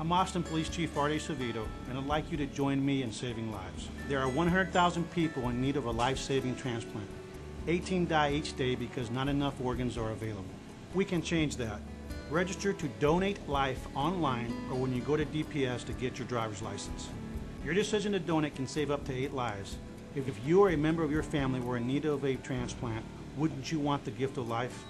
I'm Austin Police Chief Art Acevedo, and I'd like you to join me in saving lives. There are 100,000 people in need of a life-saving transplant. 18 die each day because not enough organs are available. We can change that. Register to Donate Life online or when you go to DPS to get your driver's license. Your decision to donate can save up to eight lives. If you or a member of your family were in need of a transplant, wouldn't you want the gift of life?